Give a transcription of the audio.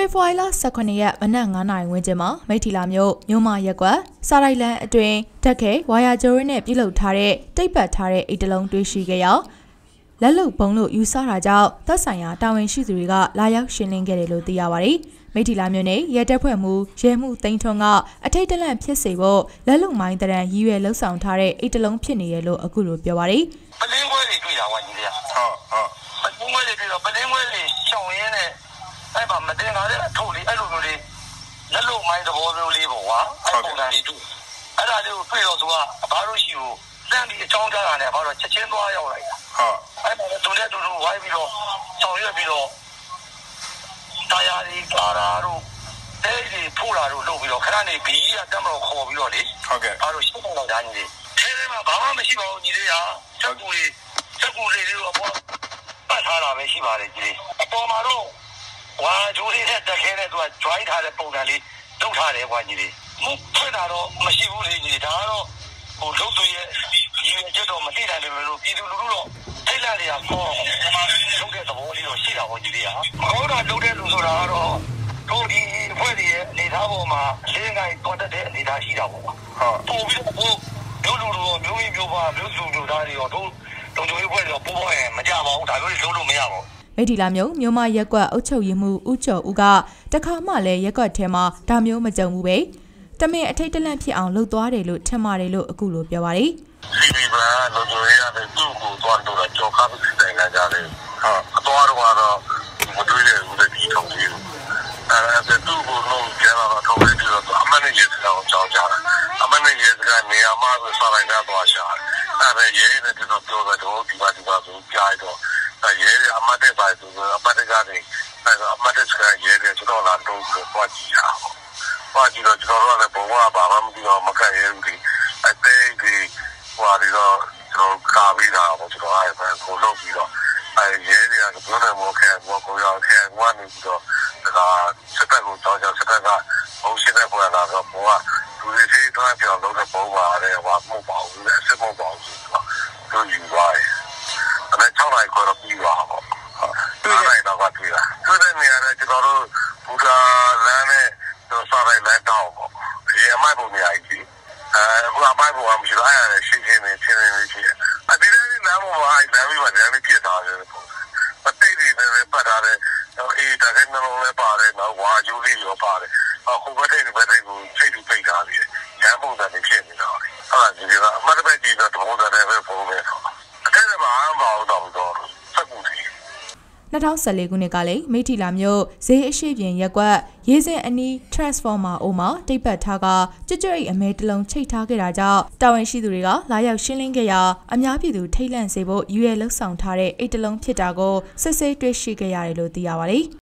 ဖေဖော်ဝါရီလ18ရက်မနက်9:00နာရီဝန်းကျင်မှာမိထီလာမြို့မြို့မရက်ကွက်စာရိုက်လန်အတွင်တက်ခဲဝါယာဂျိုရင်းနဲ့ပြုလုပ်ထားတဲ့တိတ်ပတ်ထားတဲ့အိတ်တလုံးတွေ့ရှိခဲ့ရောက်လက်လုံပုံလို့ယူဆတာကြောင့်သက်ဆိုင်ရာတာဝန်ရှိသူတွေကလာရောက်ရှင်းလင်းခဲ့တယ်လို့သိရပါတယ်။မိထီလာမြို့နယ်ရဲတပ်ဖွဲ့မှရဲမှုသိန်းထွန်းကအထိတ်တလန့်ဖြစ်စေဖို့လက်လုံမိုင်းတရန်ရည်ရွယ်လှုပ်ဆောင်ထားတဲ့အိတ်တလုံးဖြစ်နေတယ်လို့အခုလိုပြောပါတယ်။ပလင်းခွဲတွေတွေ့တာဝါကြီးတွေကဟုတ်ဟုတ်ပလင်းခွဲတွေတွေ့တော့ပလင်းခွဲတွေရှောင်ရင်းနဲ့ အဲ့မှာမတင်ကားတဲ့အထုပ်လေးအဲ့လိုမျိုးလေးလက်လုံမိုင်းသဘောမျိုးလေးပေါ့ကွာအဲ့ပုံစံလေးတွေ့အဲ့ဒါလေးကိုတွေ့တော့သူကအဘာလို့ရှိကိုလန့်ပြီးအချောင်းကြတာနဲ့ဘာလို့ချက်ချင်းသွားရောက်လိုက်တာဟုတ်အဲ့မှာသူလည်းတူတူဝိုင်းပြီးတော့ဆောင်ရွက်ပြီးတော့တာယာတွေကာရာတို့တဲတွေထိုးလာတို့လုပ်ပြီးတော့ခဏနေဘီကြီးကတက်မလို့ခေါ်ပြီးတော့လေဟုတ်ကဲ့ဘာလို့ရှုပ်တော့တာညီလေးထဲထဲမှာဘာမှမရှိပါဘူးညီလေးဟာချက်ကူလေးချက်ကူလေးတွေတော့ပေါ်ပတ်ထားတာပဲရှိပါတယ်ညီလေးအပေါ်မှာတော့ ဝါဂျိုးလေးနဲ့တက်ခဲတဲ့သူက join ထားတဲ့ပုံစံလေးလုပ်ထားတယ်ကွာညီလေးမှုဖွင့်တာတော့မရှိဘူးလေညီလေးဒါကတော့ဟိုလုပ်သူရဲ့ဒီချက်တော့မသိနိုင်တယ်လို့ပြည်သူလူထုတော့ထိတ်လန့်နေရပေါ့လုပ်တဲ့သဘောလေးတော့ရှိတာပေါ့ညီလေးဟာဟောတာလုပ်တဲ့လူဆိုတာကတော့တို့ဒီဖွဲ့တွေရဲ့အနေသားပေါ်မှာအလေးငိုင်းတော်တတ်တဲ့အနေသားရှိတာပေါ့ဟုတ်ပို့ပြီးတော့မျိုးလူလူမျိုးမျိုးမျိုးပါမျိုးစုမျိုးသားတွေရောတို့တုံတုံရေးဖွဲ့တွေရောပို့ပေါ်ရင်မကြပါဘူးဒါမျိုးတွေလုံးလို့မရပါဘူး မိထီလာမျိုးမြို့မရက်ကွက်အုပ်ချုပ်ရေးမှုဦးကျော်ဦးကတခါမှလည်းရက်ကွက်ထဲမှာဒါမျိုးမကြုံဘူးပဲတမင်အထိတ်တလန့်ဖြစ်အောင်လှုပ်သွားတယ်လို့ထင်ပါတယ်လို့အခုလိုပြောပါတယ်စီဗီဘာလို့ဆိုရတဲ့သူ့ကိုသွားတော့ကြောက်ခါပြီးတိုင်လာကြတယ်ဟာအတော်တော့မတွေ့ရဘူးတဲ့ဒီထုံးကြီးအဲသူ့ကိုလုံးပြန်လာတော့ထုံးပြီးတော့အမနဲ့ရေးစကားကိုကြောက်ကြတာအမနဲ့ရေးစကားနေရာမှာဆိုစားလိုက်ကြသွားရှာအဲ့ဒါရေးတဲ့သူတို့ပြောတော့ဒီပါဒီပါဆိုကြားတော့ ရဲအမတ်တဲ့ပါသူအမတ်တဲ့ကနေအမတ်တဲ့စကားရဲတဲ့ကျွန်တော်လာတော့ပွားကြည့်ရအောင်ပွားကြည့်တော့ကျွန်တော်တို့လည်းဘဝဘာမှမပြီးတော့မကရဲဘူးဒီအသေးဒီဟိုဒီတော့ကျွန်တော်ကာပြီးတာပေါ့ကျွန်တော်အဲ့ဒါကိုလုပ်ပြီးတော့အဲရဲတွေကပြောတယ်မို့ခဲဘောကိုရောက်ခဲဝမ်းနေပြီးတော့ဒါစက်တက်ကိုကြောင်းကြောင်းစက်တက်ကဘုံရှိတဲ့ပေါ်လာတော့ဘောကလူတွေစိတ်သွားပြောင်းလို့တော့ပုံပါတယ်ဟောမဟုတ်ပါဘူးအစ်စ်မဟုတ်ပါဘူးဆိုတော့သူယူသွားတယ်အဲ6နိုင်ခေါ်တော့ပြီးသွားပါတွေ့နိုင် တော့ကတွေ့တာတွေ့တဲ့နေရာနဲ့ကျွန်တော်တို့ဘူတာလမ်းနဲ့ကျွန်တော်စားတဲ့လမ်းတောင်းပေါ့ဒီအမိုက်ပုံနေရာကြီးအဲအခုအမိုက်ပုံကမရှိတော့အဲ့ဒါရှင်းရှင်းနေရှင်းနေနေရှိတယ်အဒီလေးလမ်းပေါ်မှာအဲ့လမ်းပြီးမှလမ်းပြီးပြစ်သွားတယ်ပေါ့မတိတ်တွေလည်းပတ်ထားတယ်အေးတကယ်နှလုံးလည်းပါတယ်နော်ဝါကျိုးလေးရောပါတယ်အခုဘက်ထိပ်ဘက်ထိပ်ကိုစိတ်တူပိတ်ထားပြီးရန်ပုံစံတွေဖြစ်နေတော့အဲ့ဒါဒီကအမှတ်တမဲ့ကြီးတော့ပုံစံတွေပဲပုံပဲဆိုအတဲ့မှာမပါဘူးတော့တော့စက်ကူစီ 2014ခုနှစ်ကလည်းမိထီလာမြို့ဈေးအရှိပြင်ရက်ကွက်ရေးစင်အနီး transformer အိုမှာတိတ်ပတ်ထားကကြွကြွအိအမဲတလုံးချိတ်ထားခဲ့တာကြောင့်တာဝန်ရှိသူတွေကလာရောက်ရှင်းလင်းခဲ့ရာအများပြည်သူထိတ်လန့်စေဖို့ရွေလှုပ်ဆောင်ထားတဲ့အိတ်တလုံးဖြစ်တာကိုစစ်ဆေးတွေ့ရှိခဲ့ရတယ်လို့သိရပါတယ်။